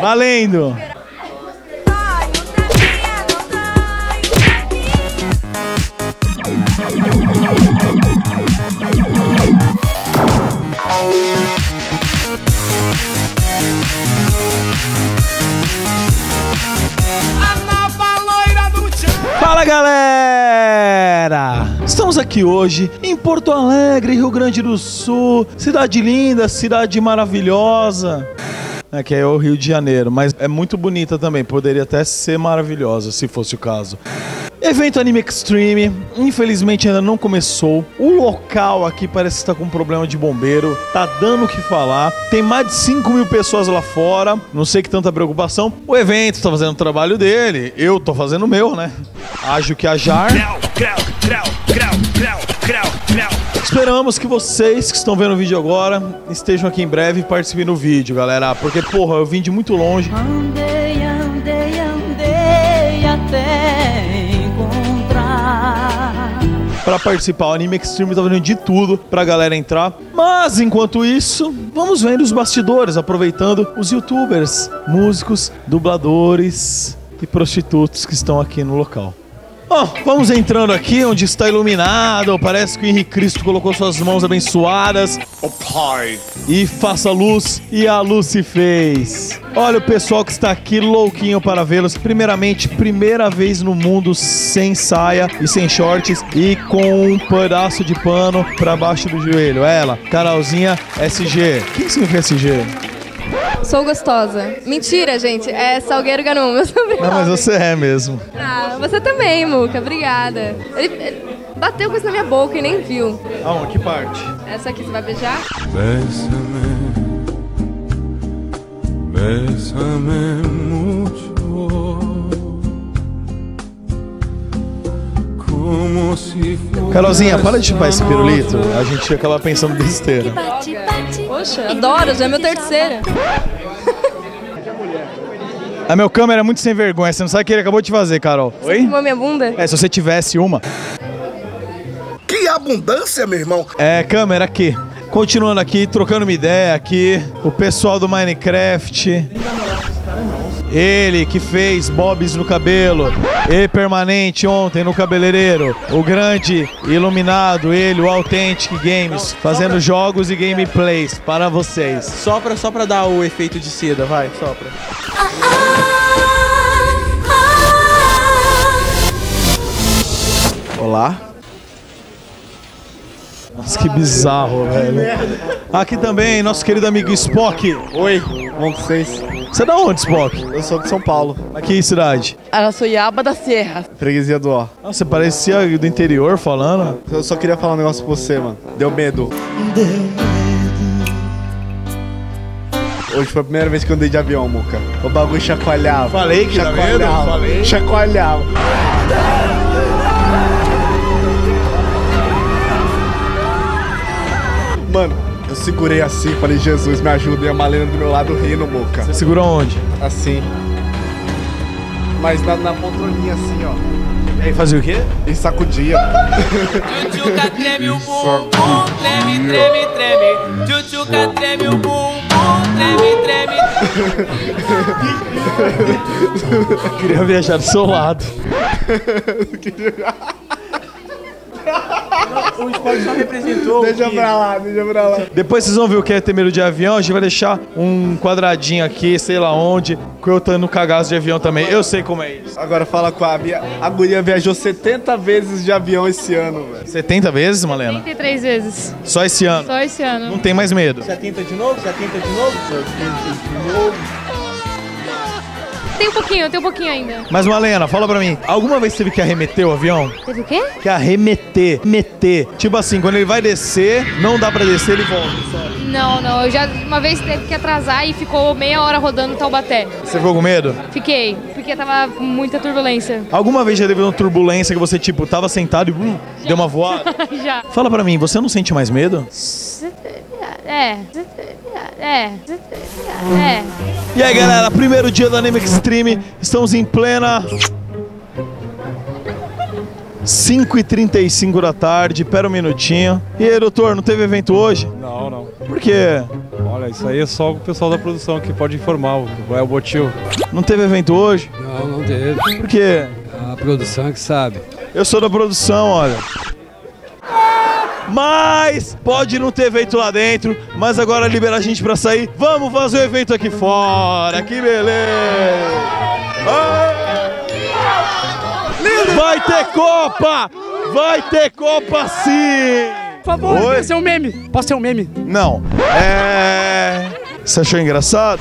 Valendo! Fala galera! Estamos aqui hoje em Porto Alegre, Rio Grande do Sul, cidade linda, cidade maravilhosa. É que é o Rio de Janeiro, mas é muito bonita também, poderia até ser maravilhosa se fosse o caso. Evento Anime Extreme, infelizmente ainda não começou. O local aqui parece que está com problema de bombeiro, tá dando o que falar. Tem mais de 5 mil pessoas lá fora, não sei que tanta preocupação. O evento está fazendo o trabalho dele, eu tô fazendo o meu, né? Ajo que ajar. Esperamos que vocês que estão vendo o vídeo agora estejam aqui em breve e participem do vídeo, galera. Porque, porra, eu vim de muito longe. Andei, andei, andei até encontrar. Pra participar. O Anime Extreme tá fazendo de tudo pra galera entrar. Mas, enquanto isso, vamos vendo os bastidores, aproveitando os youtubers, músicos, dubladores e prostitutos que estão aqui no local. Bom, vamos entrando aqui onde está iluminado. Parece que o Henrique Cristo colocou suas mãos abençoadas. O Pai. E faça luz. E a luz se fez. Olha o pessoal que está aqui louquinho para vê-los. Primeiramente, primeira vez no mundo sem saia e sem shorts e com um pedaço de pano para baixo do joelho. Ela, Carolzinha SG. O que significa SG? Sou gostosa. Mentira, gente. É Salgueiro Ganum, meu sobrenome. Não, mas você é mesmo. Ah, você também, Muca. Obrigada. Ele, ele bateu com isso na minha boca e nem viu. Aonde? Que parte? Essa aqui você vai beijar? Bésame, bésame mucho, como se fuera Carolzinha, para de chupar esse pirulito. A gente acaba pensando besteira. Bate, bate. Poxa, adoro. Já é meu terceira. A meu câmera é muito sem vergonha. Você não sabe o que ele acabou de fazer, Carol. Oi? Filmou minha bunda? É, se você tivesse uma. Que abundância, meu irmão. É, câmera aqui. Continuando aqui, trocando uma ideia aqui. O pessoal do Minecraft. Ele que fez bobs no cabelo. E permanente ontem no cabeleireiro. O grande iluminado, ele, o Authentic Games. Fazendo jogos e gameplays para vocês. Sopra só pra dar o efeito de seda, vai, sopra. Olá. Nossa, que bizarro, velho. Aqui também, nosso querido amigo Spock. Oi, bom vocês. Você é da onde, Spock? Eu sou de São Paulo, Aqui, cidade. Ela sou Iaba da Serra. freguesia do Ó. Nossa, você parecia do interior falando. Eu só queria falar um negócio pra você, mano. Deu medo. Hoje foi a primeira vez que eu andei de avião, Muca. O bagulho chacoalhava. Falei que dá chacoalhava. medo, falei. Chacoalhava. Mano, eu segurei assim, falei, Jesus, me ajuda. E a Malena do meu lado rindo, Muca. Você segurou onde? Assim. Mas na, na poltroninha assim, ó. E aí, fazia o quê? E sacudia. Tchutchuca treme o bumbum, treme, treme, treme. Tchutchuca treme o bumbum, treme, treme. Queria viajar do seu lado. O esporte só representou. Deixa pra lá, deixa pra lá. Depois vocês vão ver o que é ter medo de avião. A gente vai deixar um quadradinho aqui, sei lá onde, que eu tô no cagaço de avião também. Eu sei como é isso. Agora fala com a Bia. A guria viajou 70 vezes de avião esse ano, velho. 70 vezes, Malena? 33 vezes. Só esse ano. Só esse ano. Não tem mais medo. 70 de novo? 70 de novo? 70 de novo. Tem um pouquinho, tem um pouquinho ainda. Mas, Malena, fala pra mim. Alguma vez teve que arremeter o avião? Teve o quê? Que arremeter, meter. Tipo assim, quando ele vai descer, não dá pra descer, ele volta. sabe? Não, não. Eu já uma vez teve que atrasar e ficou meia hora rodando Taubaté. Você ficou com medo? Fiquei, porque tava com muita turbulência. Alguma vez já teve uma turbulência que você, tipo, tava sentado e uh, deu uma voada? já. Fala pra mim, você não sente mais medo? É. É. É. E aí, galera, primeiro dia do Anime Extreme, estamos em plena 5h35 da tarde, pera um minutinho. E aí, doutor, não teve evento hoje? Não, não. Por quê? Isso aí é só o pessoal da produção que pode informar qual é o motivo. Não teve evento hoje? Não, não teve. Por quê? A produção que sabe. Eu sou da produção, olha. Mas pode não ter evento lá dentro, mas agora libera a gente pra sair. Vamos fazer o evento aqui fora. Que beleza! Vai ter Copa! Vai ter Copa sim! Por favor, Oi? posso ser um meme. Posso ser um meme? Não. É. Você achou engraçado?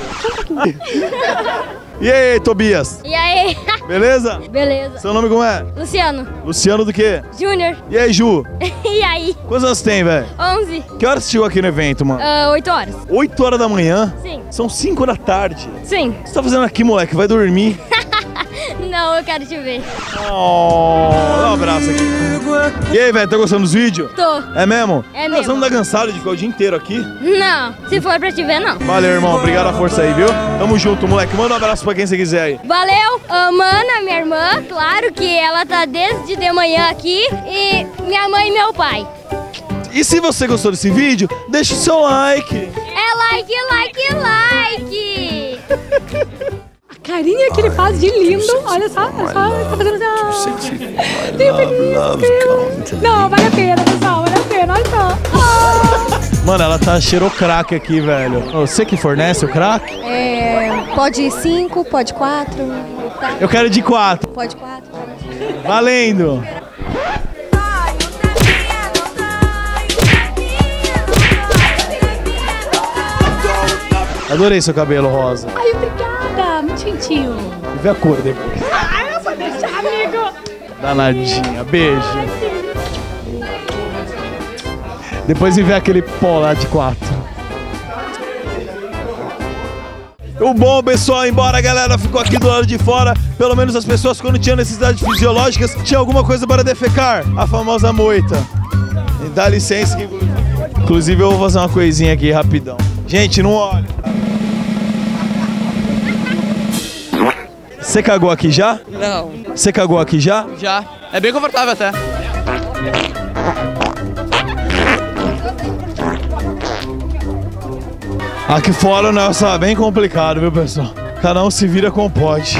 E aí, Tobias? E aí? Beleza? Beleza. Seu nome como é? Luciano. Luciano do quê? Júnior. E aí, Ju? e aí? Quantos anos tem, velho? 11. Que horas você chegou aqui no evento, mano? Ah, 8 horas. 8 horas da manhã? Sim. São 5 da tarde. Sim. O que você tá fazendo aqui, moleque? Vai dormir. Não, eu quero te ver. Oh, dá um abraço aqui. E aí, velho, tá gostando dos vídeos? Tô. É mesmo? É Nós mesmo. vamos dar cansado de ficar o dia inteiro aqui. Não. Se for pra te ver, não. Valeu, irmão. Obrigado a força aí, viu? Tamo junto, moleque. Manda um abraço pra quem você quiser aí. Valeu, Amanda, minha irmã. Claro que ela tá desde de manhã aqui. E minha mãe e meu pai. E se você gostou desse vídeo, deixa o seu like. É like, like, like. Carinha que ele faz de lindo, olha só, olha só, ele tá fazendo assim. Não, vale a pena, pessoal, vale a pena, olha só. Ah. Mano, ela tá cheirou crack aqui, velho. Você que fornece o crack? É, pode cinco, pode quatro. Tá? Eu quero de quatro. Pode quatro. Valendo! Adorei seu cabelo rosa. Ai, obrigada, gentil. E vê a cor depois. Ai, eu vou deixar, amigo. Danadinha. Beijo. Depois me vê aquele pó lá de quatro. O bom, pessoal, embora a galera ficou aqui do lado de fora, pelo menos as pessoas quando tinham necessidades fisiológicas, tinha alguma coisa para defecar. A famosa moita. E dá licença que... Inclusive eu vou fazer uma coisinha aqui rapidão. Gente, não olha. Você cagou aqui já? Não. Você cagou aqui já? Já. É bem confortável até. Aqui fora o negócio tá bem complicado, viu, pessoal? Cada um se vira com pode.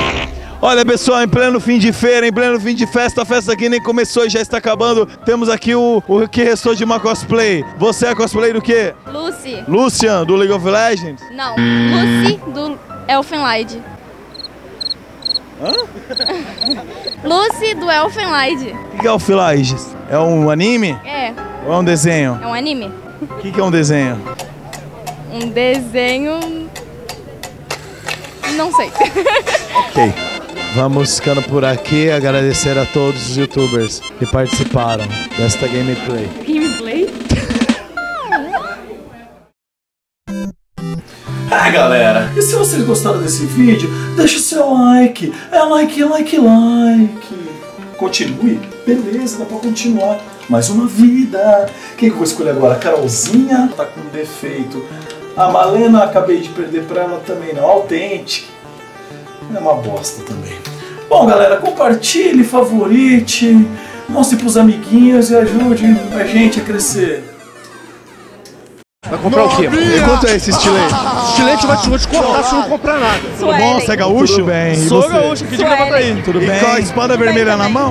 Olha, pessoal, em pleno fim de feira, em pleno fim de festa, a festa aqui nem começou e já está acabando. Temos aqui o, o que restou de uma cosplay. Você é cosplay do quê? Lucy. Lucian, do League of Legends? Não, Lucy do Elfenlied. Hã? Lucy do Elfenlied. O que é o Filages? É um anime? É, Ou é um desenho? é um anime. O que, que é um desenho? Um desenho. Não sei. Ok. Vamos ficando por aqui. Agradecer a todos os youtubers que participaram desta gameplay. Gameplay? É galera, e se vocês gostaram desse vídeo, deixa o seu like. É like, like, like. Continue? Beleza, dá pra continuar. Mais uma vida. Quem que eu vou escolher agora? A Carolzinha tá com defeito. A Malena, acabei de perder pra ela também não. Autêntica. É uma bosta também. Bom, galera, compartilhe, favorite, mostre pros amiguinhos e ajude a gente a crescer. Vai comprar o quê? E quanto é esse estilete? Estilete vai te, vou te cortar se não comprar nada. Tudo bom? Você é gaúcho? Tudo bem. E Sou você? gaúcho, aqui de Gravataí. Tudo E bem? com a espada vermelha na mão?